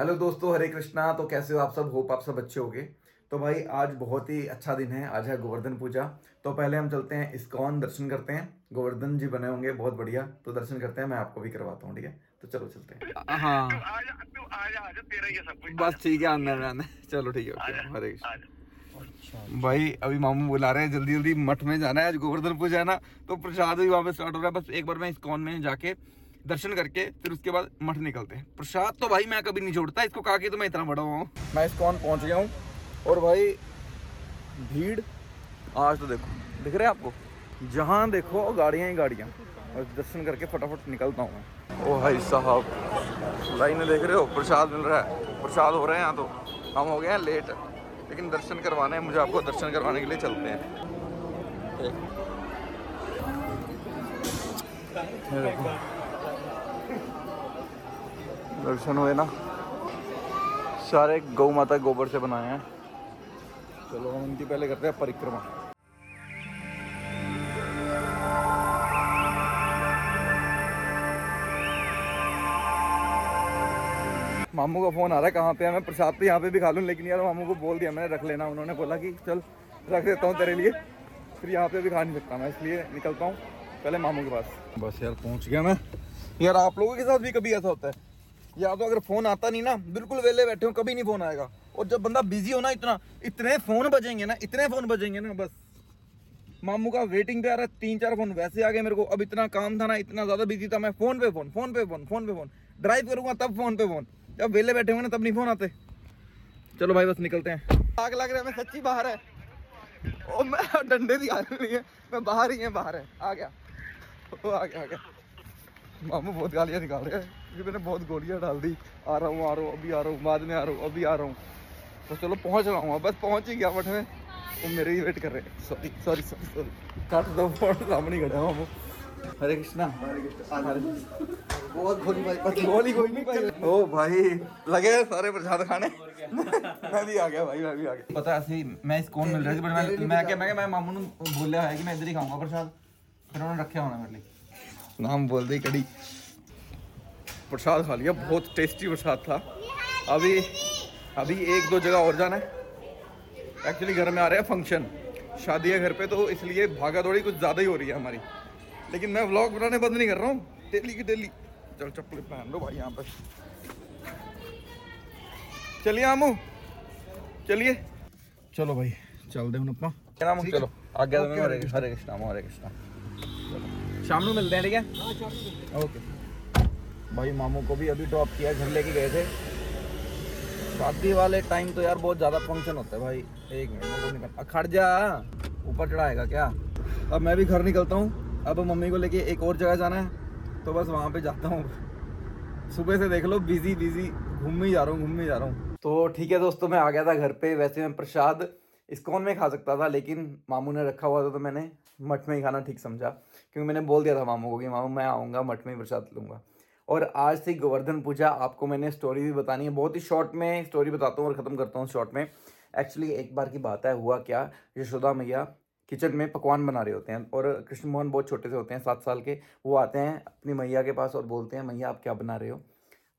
Hello दोस्तों हरे कृष्णा। तो कैसे हो आप सब? होप आप सब अच्छे होगे। तो भाई आज बहुत ही अच्छा दिन है। आज है गोवर्धन पूजा। तो पहले हम चलते हैं इस्कॉन दर्शन करते हैं। गोवर्धन जी बने होंगे बहुत बढ़िया। तो दर्शन करते हैं मैं आपको भी करवाता हूँ ठीक है? तो चलो चलते हैं। हाँ। आ जा आ जा आ जा तेरा ही है सब कुछ। बस ठीक है आने आने चलो ठीक है हरे कृष्ण। भाई अभी मामू बुला रहे हैं जल्दी जल्दी मठ में जाना है आज गोवर्धन पूजा है ना। तो प्रसाद भी वहाँ पे स्टार्ट हो रहा है बस एक बार मैं इस्कॉन में जाके दर्शन करके फिर उसके बाद मठ निकलते हैं। प्रसाद तो भाई मैं कभी नहीं छोड़ता इसको कहा कि तो मैं इतना बड़ा हुआ हूँ। मैं इस्कॉन पहुँच गया हूँ और भाई भीड़ आज तो देखो दिख रहे हैं आपको? जहाँ देखो गाड़ियाँ ही गाड़ियाँ। और दर्शन करके फटाफट निकलता हूँ मैं। ओ भाई साहब लाइनें देख रहे हो प्रसाद मिल रहा है। प्रसाद हो रहे हैं यहाँ तो। हम हो गए हैं लेट लेकिन दर्शन करवाने हैं। मुझे आपको दर्शन करवाने के लिए चलते हैं। देखो। दर्शन हुए ना। सारे गौ माता गोबर से बनाए हैं। चलो, हम इनकी पहले करते हैं परिक्रमा। मामू का फ़ोन आ रहा है, कहाँ पे है? मैं प्रसाद तो यहाँ पे भी खा लूँ, लेकिन यार मामू को बोल दिया मैंने, रख लेना। उन्होंने बोला कि चल, रख देता हूँ तेरे लिए। फिर यहाँ पे भी खा नहीं सकता मैं, इसलिए निकलता हूँ पहले मामू के पास। बस यार, पहुँच गया मैं। यार, आप लोगों के साथ भी कभी ऐसा होता है? या तो अगर फ़ोन आता नहीं ना, बिल्कुल वेले बैठे हो, कभी नहीं फ़ोन आएगा। और जब बंदा बिज़ी हो ना इतना, इतने फ़ोन बजेंगे ना, इतने फ़ोन बजेंगे ना, बस। मामू का वेटिंग पे आ रहा है तीन चार फ़ोन वैसे आ गए मेरे को अब इतना काम था ना, इतना ज़्यादा बिज़ी था, मैं फ़ोन पे फ़ोन फ़ोन पे फ़ोन फ़ोन पे फ़ोन ड्राइव करूँगा, तब फ़ोन पे फ़ोन जब वेले बैठे होंगे ना, तब नहीं फ़ोन आते। चलो भाई, बस निकलते हैं। आग लग रहा है, मैं सच्ची बाहर है। ओ, मैं डंडे आग नहीं है, मैं बाहर ही है, बाहर है। आ गया। ओ, आ गया आ गया। मामू बहुत गालियाँ निकाल रहे हैं क्योंकि मैंने बहुत गोलियाँ डाल दी आ रहा हूँ आ रहा हूँ अभी आ रहा हूँ बाद में आ रहा हूँ अभी आ रहा हूँ तो चलो पहुँच रहा हूँ बस पहुँच ही गया मठ में वो मेरे ही वेट कर रहे हैं सॉरी सॉरी सॉरी सॉरी काट दो फ़ोन सामने ही खड़े हैं मामू हरे कृष्णा हरे कृष्णा बहुत गोली भाई गोली कोई नहीं पाई ओ भाई लगे सारे प्रसाद खाने मैं भी आ गया भाई मैं भी आ गया पता ऐसे ही मैं इस कौन मिल रहा थी पर मैं मैं क्या मैं मैं मामू ने बोलिया है कि मैं इधर ही खाऊँगा प्रसाद फिर उन्होंने रखे होना मेरे लिए नाम बोल दे कड़ी। प्रसाद खा लिया बहुत टेस्टी प्रसाद था। अभी अभी एक दो जगह और जाना है। एक्चुअली घर में आ रहे हैं फ़ंक्शन शादी है घर पे तो इसलिए भागा दौड़ी कुछ ज़्यादा ही हो रही है हमारी। लेकिन मैं व्लॉग बनाने बंद नहीं कर रहा हूँ। डेली की डेली। चल चप्पल पहन लो भाई यहाँ पर। चलिए आमू। चलिए। चलो भाई चलते हैं अपना। चलो आगे हरे कृष्णा हरे कृष्णा। शाम ਨੂੰ मिलते हैं, ठीक है? ओके भाई, मामू को भी अभी ड्रॉप किया घर लेके गए थे। शादी वाले टाइम तो यार बहुत ज़्यादा फ़ंक्शन होता है, भाई। एक मिनट को निकल। खड़ जा। ऊपर चढ़ाएगा क्या? अब मैं भी घर निकलता हूँ। अब मम्मी को लेके एक और जगह जाना है तो बस वहाँ पे जाता हूँ। सुबह से देख लो बिज़ी बिज़ी घूम ही जा रहा हूँ घूम ही जा रहा हूँ। तो ठीक है दोस्तों, मैं आ गया था घर पे। वैसे मैं प्रसाद इस्कॉन में खा सकता था? लेकिन मामू ने रखा हुआ था तो मैंने मठ में ही खाना ठीक समझा। क्योंकि मैंने बोल दिया था मामू को कि, मामू, मैं आऊँगा, मठ में ही प्रसाद लूँगा। और आज से गोवर्धन पूजा आपको मैंने स्टोरी भी बतानी है। बहुत ही शॉर्ट में स्टोरी बताता हूँ और ख़त्म करता हूँ शॉर्ट में। एक्चुअली एक बार की बात है, हुआ क्या? यशोदा मैया किचन में पकवान बना रहे होते हैं और कृष्ण मोहन बहुत छोटे से होते हैं, सात साल के। वो आते हैं अपनी मैया के पास और बोलते हैं, मैया, आप क्या बना रहे हो?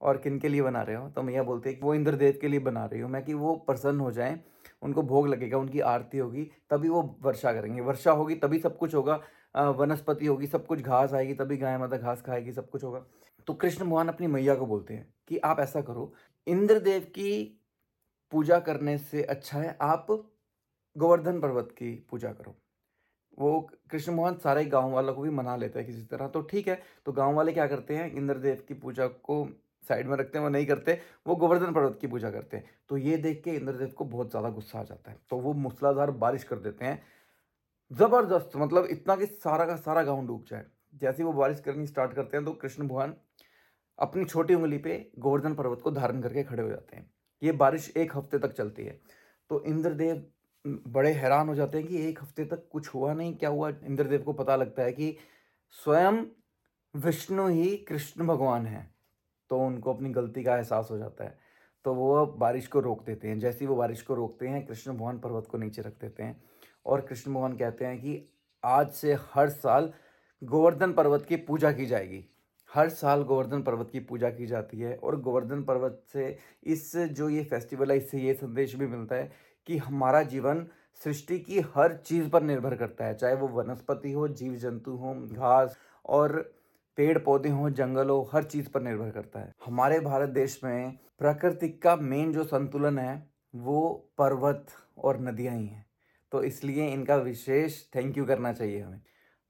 और किन के लिए बना रहे हो? तो मैया बोलते हैं कि वो इंद्रदेव के लिए बना रही हूँ मैं कि वो प्रसन्न हो जाएँ, उनको भोग लगेगा, उनकी आरती होगी, तभी वो वर्षा करेंगे। वर्षा होगी तभी सब कुछ होगा वनस्पति होगी, सब कुछ घास आएगी, तभी गाय माता घास खाएगी, सब कुछ होगा। तो कृष्ण भगवान अपनी मैया को बोलते हैं कि आप ऐसा करो, इंद्रदेव की पूजा करने से अच्छा है, आप गोवर्धन पर्वत की पूजा करो। वो कृष्ण मोहन सारे गाँव वालों को भी मना लेता है किसी तरह। तो ठीक है तो गाँव वाले क्या करते हैं, इंद्रदेव की पूजा को साइड में रखते हैं, वो नहीं करते, वो गोवर्धन पर्वत की पूजा करते हैं। तो ये देख के इंद्रदेव को बहुत ज़्यादा गुस्सा आ जाता है। तो वो मूसलाधार बारिश कर देते हैं। ज़बरदस्त मतलब इतना कि सारा का सारा गाँव डूब जाए। जैसे वो बारिश करनी स्टार्ट करते हैं तो कृष्ण भगवान अपनी छोटी उंगली पे गोवर्धन पर्वत को धारण करके खड़े हो जाते हैं। ये बारिश एक हफ़्ते तक चलती है। तो इंद्रदेव बड़े हैरान हो जाते हैं कि एक हफ़्ते तक कुछ हुआ नहीं, क्या हुआ? इंद्रदेव को पता लगता है कि स्वयं विष्णु ही कृष्ण भगवान हैं। तो उनको अपनी गलती का एहसास हो जाता है। तो वो बारिश को रोक देते हैं। जैसे ही वो बारिश को रोकते हैं, कृष्ण भगवान पर्वत को नीचे रख देते हैं और कृष्ण भगवान कहते हैं कि आज से हर साल गोवर्धन पर्वत की पूजा की जाएगी। हर साल गोवर्धन पर्वत की पूजा की जाती है और गोवर्धन पर्वत से इस जो ये फेस्टिवल है, इससे ये संदेश भी मिलता है कि हमारा जीवन सृष्टि की हर चीज़ पर निर्भर करता है। चाहे वो वनस्पति हो जीव जंतु हो, घास और पेड़ पौधे हों, जंगल हो, हर चीज़ पर निर्भर करता है। हमारे भारत देश में प्रकृति का मेन जो संतुलन है, वो पर्वत और नदियाँ ही हैं। तो इसलिए इनका विशेष थैंक यू करना चाहिए हमें।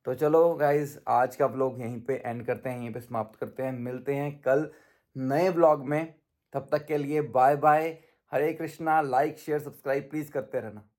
तो चलो गाइज़ आज का ब्लॉग यहीं पे एंड करते हैं, यहीं पे समाप्त करते हैं। मिलते हैं कल नए ब्लॉग में। तब तक के लिए bye bye Hare Krishna like share subscribe please करते रहना।